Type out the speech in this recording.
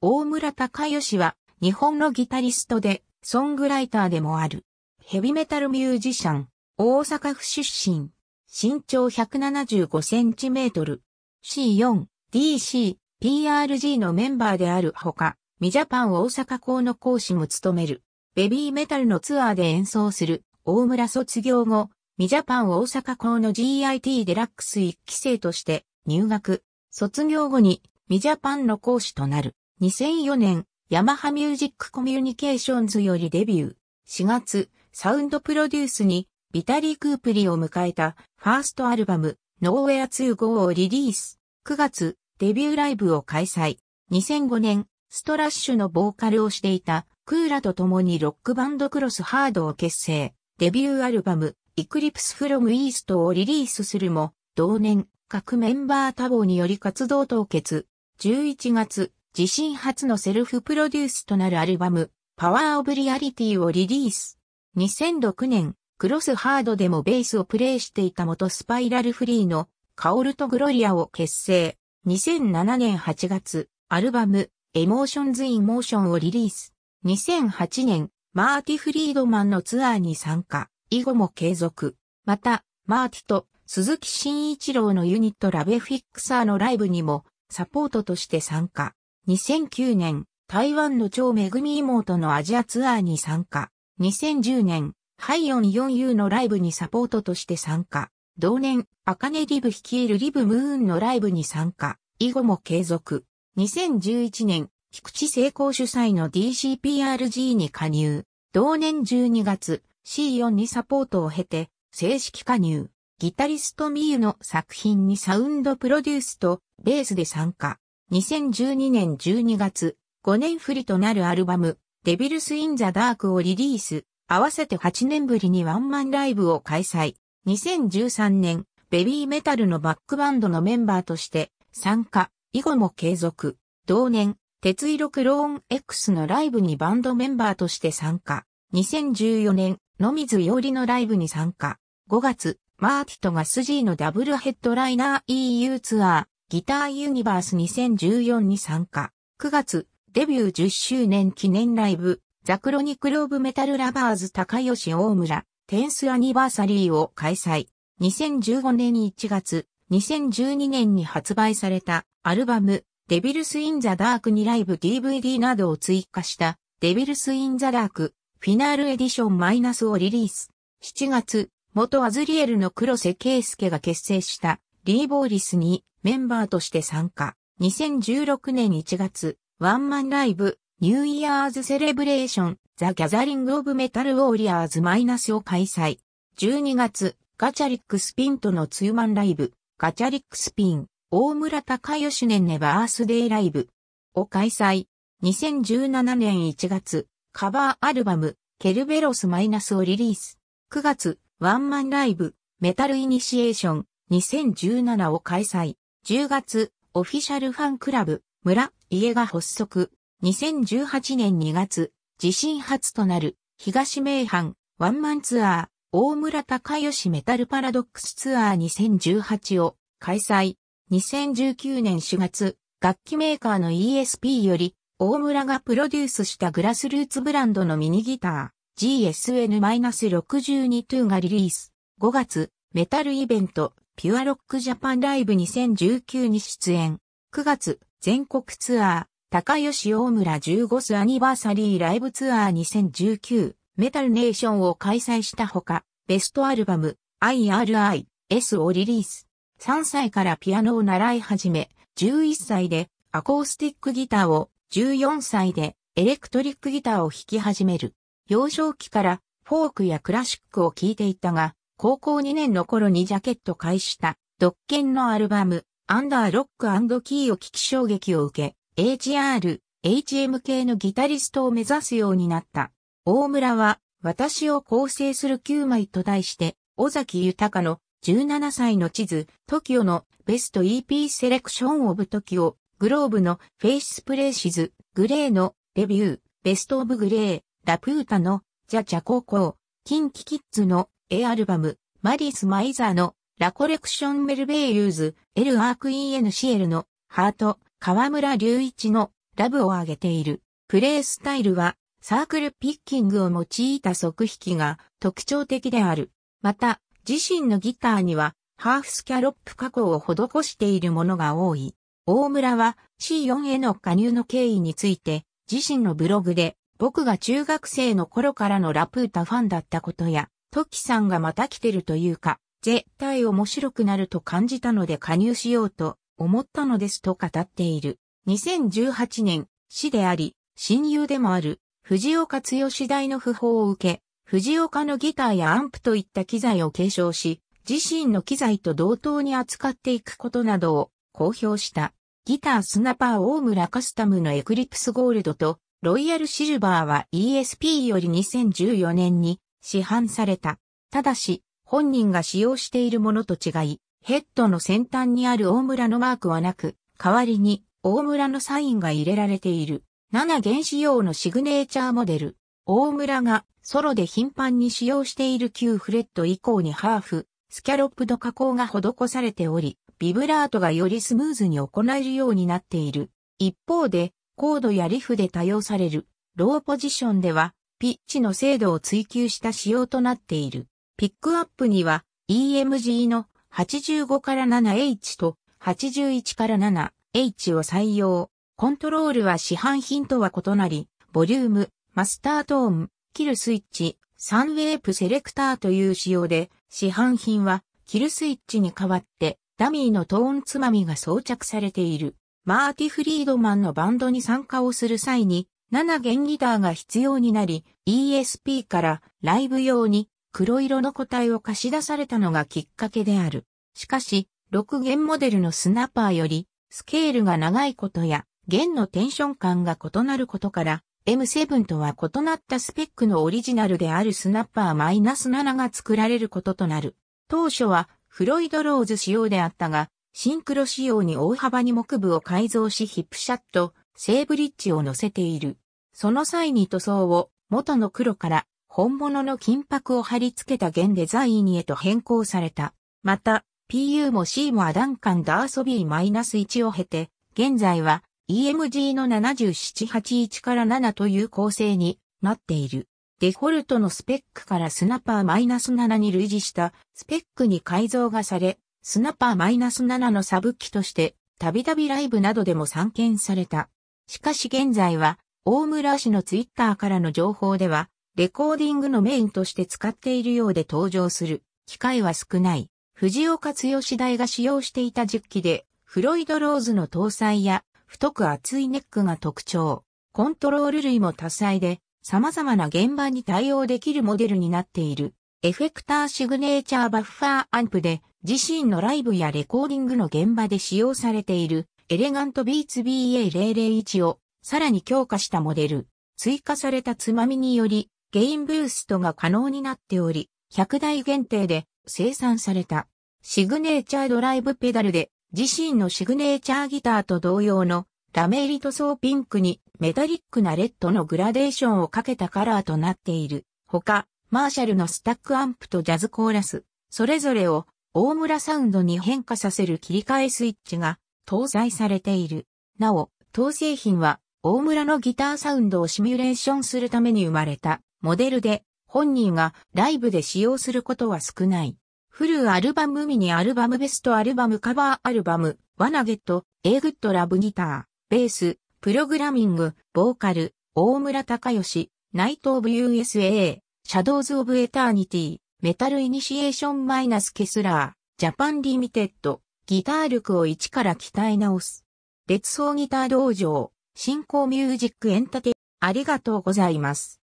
大村隆義は日本のギタリストでソングライターでもある。ヘビメタルミュージシャン。大阪府出身。身長175センチメートル。C4、DC、PRG のメンバーであるほか、ミジャパン大阪校の講師も務める。ベビーメタルのツアーで演奏する大村卒業後、ミジャパン大阪校の GIT デラックス1期生として入学。卒業後に MIジャパンの講師となる。2004年、ヤマハミュージックコミュニケーションズよりデビュー。4月、サウンドプロデュースにビタリー・クープリを迎えたファーストアルバム、ノーウェア2 5をリリース。9月、デビューライブを開催。2005年、ストラッシュのボーカルをしていたクーラと共にロックバンドクロスハードを結成。デビューアルバム、 Eclipse from East をリリースするも、同年、各メンバー多忙により活動凍結。11月、自身初のセルフプロデュースとなるアルバム、 Power of Reality をリリース。2006年、クロスハードでもベースをプレイしていた元スパイラルフリーのカオルとグロリアを結成。2007年8月、アルバム、 Emotions in Motion をリリース。2008年、マーティ・フリードマンのツアーに参加。以後も継続。また、マーティと鈴木慎一郎のユニット Love Fixer のライブにもサポートとして参加。2009年、台湾の超恵み妹のアジアツアーに参加。2010年、ハイオン 4U のライブにサポートとして参加。同年、アカネリブ率いるリブムーンのライブに参加。以後も継続。2011年、菊池成功主催の DCPRG に加入。同年12月、C4 にサポートを経て、正式加入。ギタリストミユの作品にサウンドプロデュースとベースで参加。2012年12月、5年振りとなるアルバム、デビルス・イン・ザ・ダークをリリース。合わせて8年ぶりにワンマンライブを開催。2013年、ベビーメタルのバックバンドのメンバーとして参加、以後も継続。同年、鉄色クローン X のライブにバンドメンバーとして参加。2014年、野水よりのライブに参加。5月、マーティとガス G のダブルヘッドライナー EU ツアー、ギターユニバース2014に参加。9月、デビュー10周年記念ライブ、 The Chronicle of Metal Lovers 孝佳大村、 10th Anniversary を開催。2015年1月、2012年に発売された。アルバム、 Devils in the Dark にライブ DVD などを追加した。 Devils in the Dark。 Final Edition マイナスをリリース。7月、元アズリエルの黒瀬圭介が結成した。リーボーリスにメンバーとして参加。2016年1月、ワンマンライブニューイヤーズセレブレーション、ザ・ギャザリング・オブ・メタル・ウォーリアーズ・マイナスを開催。12月、ガチャリック・スピンとのツーマンライブ、ガチャリック・スピン、大村隆義年ネバースデーライブを開催。2017年1月、カバーアルバム、ケルベロス・マイナスをリリース。9月、ワンマンライブ、メタル・イニシエーション、2017を開催。10月、オフィシャルファンクラブ、村、家が発足。2018年2月、自身初となる東名阪ワンマンツアー大村隆義メタルパラドックスツアー2018を開催。2019年4月、楽器メーカーの ESP より大村がプロデュースしたグラスルーツブランドのミニギター GSN-62 がリリース。5月、メタルイベントピュアロックジャパンライブ2019に出演。9月、全国ツアー高吉大村15スアニバーサリーライブツアー2019メタルネーションを開催したほか、ベストアルバム IRI S をリリース。3歳からピアノを習い始め、11歳でアコースティックギターを、14歳でエレクトリックギターを弾き始める。幼少期からフォークやクラシックを聴いていたが、高校2年の頃にジャケット買いしたドッケンのアルバム、 Under Lock Key を聴き衝撃を受け、HR、HM 系のギタリストを目指すようになった。大村は、私を構成する9枚と題して、尾崎豊の17歳の地図、TOKIO のベスト EP セレクションオブ TOKIO、 globe の Faces Places、 GLAY の Review、 Best of GLAY、ラプータのジャチャ高校、キンキキッズの A アルバム、マリス・マイザーのラコレクションメルベイユーズ、エル・アーク・イーエヌ・シエルのハート、河村隆一のラブを挙げている。プレイスタイルはサークルピッキングを用いた即弾きが特徴的である。また、自身のギターにはハーフスキャロップ加工を施しているものが多い。大村は C4 への加入の経緯について自身のブログで僕が中学生の頃からのラプータファンだったことや、トキさんがまた来てるというか、絶対面白くなると感じたので加入しようと思ったのですと語っている。2018年、死であり、親友でもある藤岡剛大の訃報を受け、藤岡のギターやアンプといった機材を継承し、自身の機材と同等に扱っていくことなどを公表した。ギタースナパー大村カスタムのエクリプスゴールドとロイヤルシルバーは ESP より2014年に市販された。ただし、本人が使用しているものと違い、ヘッドの先端にある大村のマークはなく、代わりに大村のサインが入れられている。7原子用のシグネーチャーモデル。大村がソロで頻繁に使用している旧フレット以降にハーフ、スキャロップド加工が施されており、ビブラートがよりスムーズに行えるようになっている。一方で、コードやリフで多用される、ローポジションでは、ピッチの精度を追求した仕様となっている。ピックアップには EMG の85から 7H と81から 7H を採用。コントロールは市販品とは異なり、ボリューム、マスタートーン、キルスイッチ、サンウェープセレクターという仕様で、市販品はキルスイッチに代わってダミーのトーンつまみが装着されている。マーティ・フリードマンのバンドに参加をする際に7弦ギターが必要になり ESP からライブ用に黒色の個体を貸し出されたのがきっかけである。しかし、6弦モデルのスナッパーより、スケールが長いことや、弦のテンション感が異なることから、M7 とは異なったスペックのオリジナルであるスナッパーマイナス -7 が作られることとなる。当初はフロイドローズ仕様であったが、シンクロ仕様に大幅に木部を改造しヒップシャット、セーブリッジを乗せている。その際に塗装を元の黒から本物の金箔を貼り付けた現デザインへと変更された。また、PU も C もアダンカンダーソビー -1 を経て、現在は EMG の7781から7という構成になっている。デフォルトのスペックからスナパー -7 に類似したスペックに改造がされ、スナパー -7 のサブ機としてたびたびライブなどでも参見された。しかし現在は大村氏のツイッターからの情報ではレコーディングのメインとして使っているようで登場する機会は少ない。藤岡剛大が使用していた10機で、フロイドローズの搭載や太く厚いネックが特徴。コントロール類も多彩で、様々な現場に対応できるモデルになっている。エフェクターシグネーチャーバッファーアンプで、自身のライブやレコーディングの現場で使用されている、エレガントビーツ BA001 を、さらに強化したモデル。追加されたつまみにより、ゲインブーストが可能になっており、100台限定で生産された。シグネーチャードライブペダルで自身のシグネーチャーギターと同様のラメリトソーピンクにメタリックなレッドのグラデーションをかけたカラーとなっている。他、マーシャルのスタックアンプとジャズコーラス、それぞれを大村サウンドに変化させる切り替えスイッチが搭載されている。なお、当製品は大村のギターサウンドをシミュレーションするために生まれたモデルで、本人がライブで使用することは少ない。フルアルバムミニアルバムベストアルバムカバーアルバム、ワナゲット、エグッドラブギター、ベース、プログラミング、ボーカル、大村隆義、ナイトオブ USA、シャドウズオブエターニティ、メタルイニシエーションマイナスケスラー、ジャパンリミテッド、ギター力を一から鍛え直す。列奏ギター道場、進行ミュージックエンタテありがとうございます。